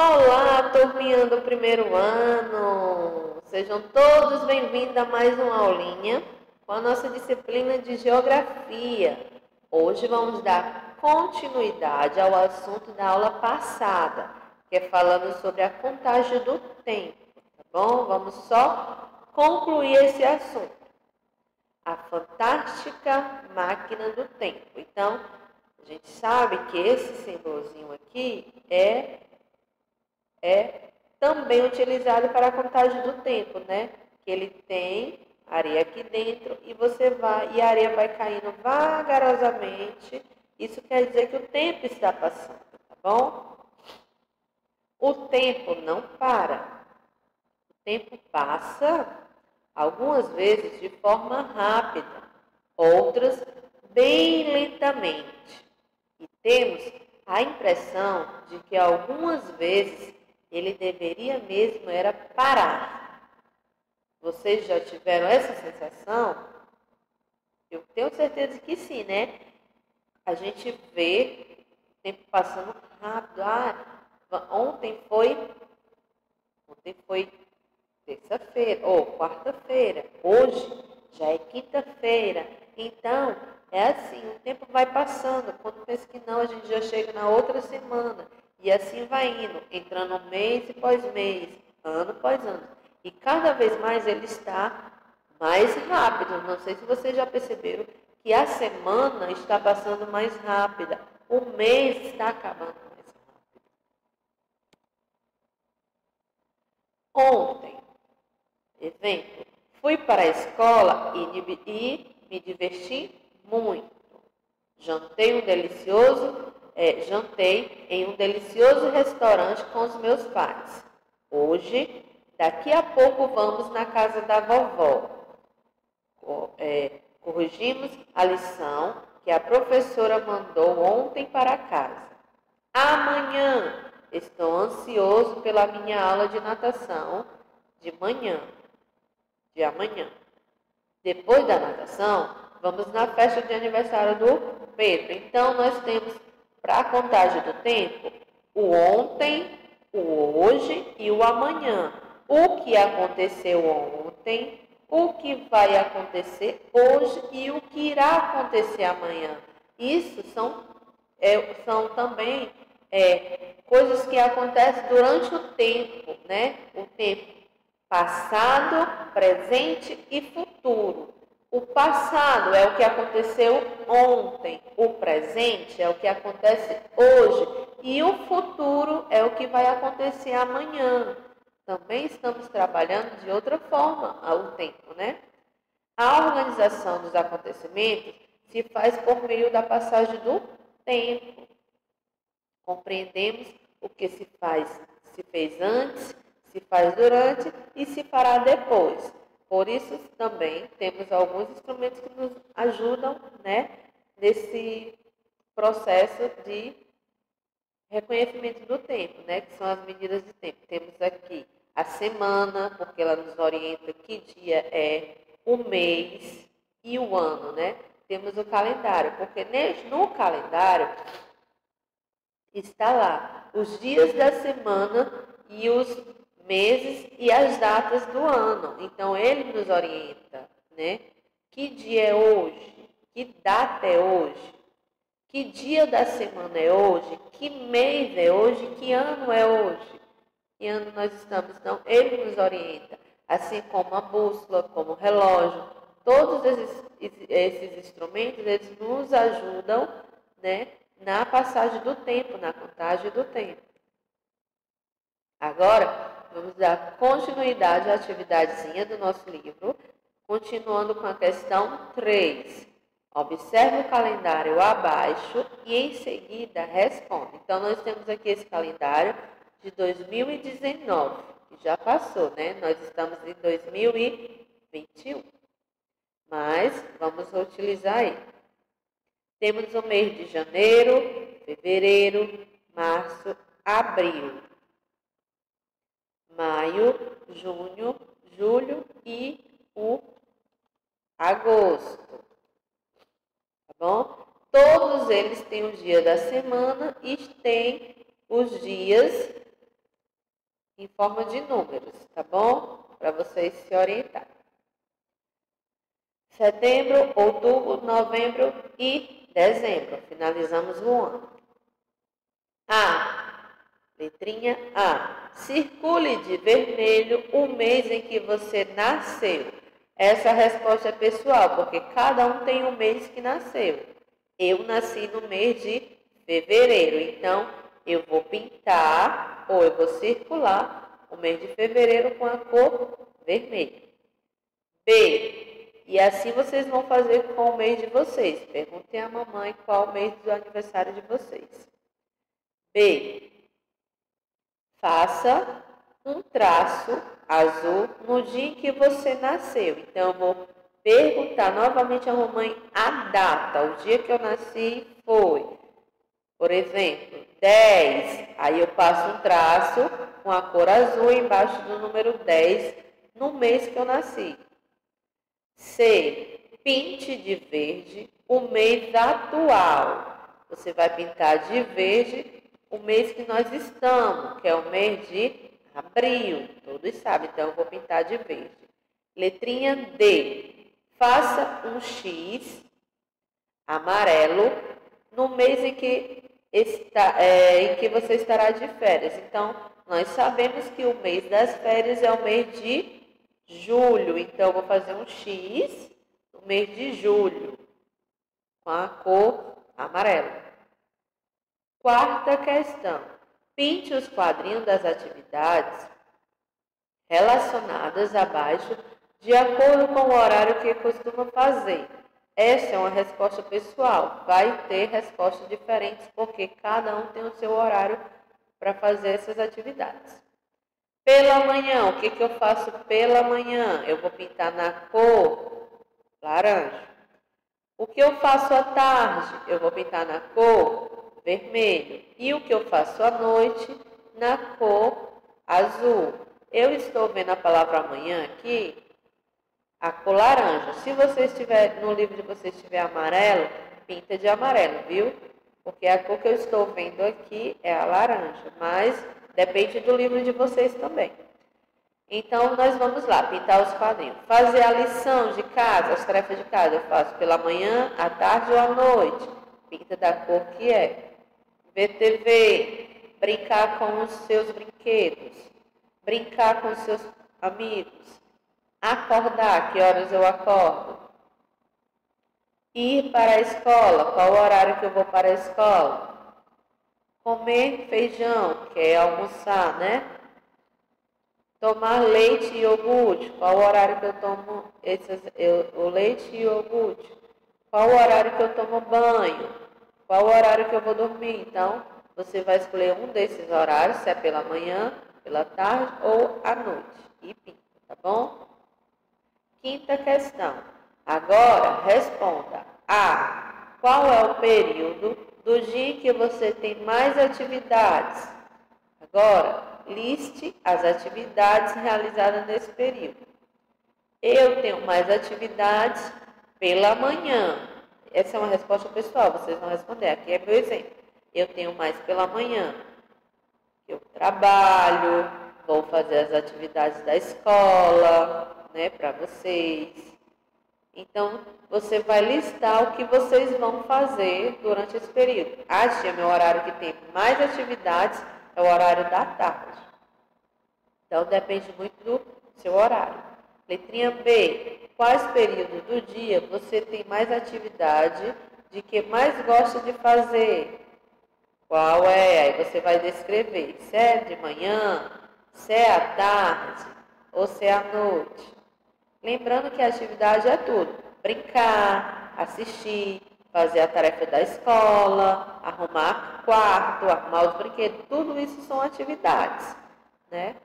Olá, turminha do primeiro ano! Sejam todos bem-vindos a mais uma aulinha com a nossa disciplina de Geografia. Hoje vamos dar continuidade ao assunto da aula passada, que é falando sobre a contagem do tempo, tá bom? Vamos só concluir esse assunto. A fantástica máquina do tempo. Então, a gente sabe que esse símbolozinho aqui é é também utilizado para a contagem do tempo, né? Que ele tem areia aqui dentro e você vai e a areia vai caindo vagarosamente. Isso quer dizer que o tempo está passando, tá bom? O tempo não para. O tempo passa algumas vezes de forma rápida, outras bem lentamente. E temos a impressão de que algumas vezes ele deveria mesmo era parar. Vocês já tiveram essa sensação? Eu tenho certeza que sim, né? A gente vê o tempo passando rápido. Ah, ontem foi ontem foi terça-feira ou quarta-feira. Hoje já é quinta-feira. Então, é assim, o tempo vai passando. Quando pensa que não, a gente já chega na outra semana. E assim vai indo, entrando mês após mês, ano após ano. E cada vez mais ele está mais rápido. Não sei se vocês já perceberam que a semana está passando mais rápida. O mês está acabando mais rápido. Ontem, evento, fui para a escola e, e me diverti muito. Jantei um delicioso é, jantei em um delicioso restaurante com os meus pais. Hoje, daqui a pouco, vamos na casa da vovó. É, corrigimos a lição que a professora mandou ontem para casa. Amanhã, estou ansioso pela minha aula de natação de manhã, de amanhã. Depois da natação, vamos na festa de aniversário do Pedro. Então, nós temos para a contagem do tempo, o ontem, o hoje e o amanhã. O que aconteceu ontem, o que vai acontecer hoje e o que irá acontecer amanhã. Isso são, é, são também é, coisas que acontecem durante o tempo, né? O tempo passado, presente e futuro. O passado é o que aconteceu ontem, o presente é o que acontece hoje e o futuro é o que vai acontecer amanhã. Também estamos trabalhando de outra forma ao tempo, né? A organização dos acontecimentos se faz por meio da passagem do tempo. Compreendemos o que se faz, se fez antes, se faz durante e se fará depois. Por isso também temos alguns instrumentos que nos ajudam né, nesse processo de reconhecimento do tempo, né, que são as medidas de tempo. Temos aqui a semana, porque ela nos orienta que dia é o mês e o ano, né? Temos o calendário, porque no calendário está lá os dias da semana e os meses e as datas do ano. Então ele nos orienta, né? Que dia é hoje? Que data é hoje? Que dia da semana é hoje? Que mês é hoje? Que ano é hoje? Que ano nós estamos? Então ele nos orienta, assim como a bússola, como o relógio, todos esses, esses instrumentos eles nos ajudam, né? Na passagem do tempo, na contagem do tempo. Agora, Vamos dar continuidade à atividadezinha do nosso livro, continuando com a questão 3. Observe o calendário abaixo e em seguida responda. Então, nós temos aqui esse calendário de 2019, que já passou, né? Nós estamos em 2021. Mas vamos utilizar aí. Temos o mês de janeiro, fevereiro, março, abril maio, junho, julho e o agosto. Tá bom? Todos eles têm o dia da semana e têm os dias em forma de números, tá bom? Para vocês se orientarem. Setembro, outubro, novembro e dezembro. Finalizamos o ano. A. Letrinha A. Circule de vermelho o mês em que você nasceu. Essa resposta é pessoal, porque cada um tem um mês que nasceu. Eu nasci no mês de fevereiro, então eu vou pintar ou eu vou circular o mês de fevereiro com a cor vermelha. B. E assim vocês vão fazer com o mês de vocês. Perguntem à mamãe qual o mês do aniversário de vocês. B. Faça um traço azul no dia em que você nasceu. Então, eu vou perguntar novamente à mamãe a data, o dia que eu nasci foi. Por exemplo, 10. Aí eu passo um traço com a cor azul embaixo do número 10 no mês que eu nasci. C. Pinte de verde o mês atual. Você vai pintar de verde o mês que nós estamos, que é o mês de abril. Todos sabem, então eu vou pintar de verde. Letrinha D. Faça um X amarelo no mês em que, está, é, em que você estará de férias. Então, nós sabemos que o mês das férias é o mês de julho. Então, eu vou fazer um X no mês de julho com a cor amarela. Quarta questão. Pinte os quadrinhos das atividades relacionadas abaixo de acordo com o horário que costuma fazer. Essa é uma resposta pessoal. Vai ter respostas diferentes porque cada um tem o seu horário para fazer essas atividades. Pela manhã, o que, que eu faço pela manhã? Eu vou pintar na cor laranja. O que eu faço à tarde? Eu vou pintar na cor vermelho. E o que eu faço à noite? Na cor azul. Eu estou vendo a palavra amanhã aqui, a cor laranja. Se você estiver no livro de você estiver amarelo, pinta de amarelo, viu? Porque a cor que eu estou vendo aqui é a laranja, mas depende do livro de vocês também. Então, nós vamos lá, pintar os quadrinhos. Fazer a lição de casa, as tarefas de casa, eu faço pela manhã, à tarde ou à noite. Pinta da cor que é. Ver TV, brincar com os seus brinquedos, brincar com os seus amigos, Acordar, que horas eu acordo? Ir para a escola, qual o horário que eu vou para a escola? Comer feijão, que é almoçar, né? Tomar leite e iogurte, qual o horário que eu tomo esses, eu, o leite e iogurte? Qual o horário que eu tomo banho? Qual o horário que eu vou dormir? Então, você vai escolher um desses horários, se é pela manhã, pela tarde ou à noite. E pinta, tá bom? Quinta questão. Agora responda. A. Qual é o período do dia que você tem mais atividades? Agora, liste as atividades realizadas nesse período. Eu tenho mais atividades pela manhã. Essa é uma resposta pessoal, vocês vão responder. Aqui é meu exemplo. Eu tenho mais pela manhã. Eu trabalho, vou fazer as atividades da escola, né, para vocês. Então, você vai listar o que vocês vão fazer durante esse período. Ah, tia, meu horário que tem mais atividades é o horário da tarde. Então, depende muito do seu horário. Letrinha B. Quais períodos do dia você tem mais atividade de que mais gosta de fazer? Qual é? Aí você vai descrever se é de manhã, se é à tarde ou se é à noite. Lembrando que a atividade é tudo: brincar, assistir, fazer a tarefa da escola, arrumar quarto, arrumar os brinquedos, tudo isso são atividades, né?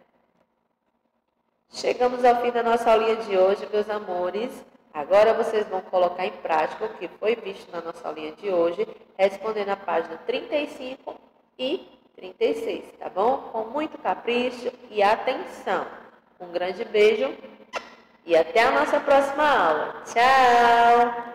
Chegamos ao fim da nossa aulinha de hoje, meus amores. Agora vocês vão colocar em prática o que foi visto na nossa aulinha de hoje, respondendo a página 35 e 36, tá bom? Com muito capricho e atenção. Um grande beijo e até a nossa próxima aula. Tchau!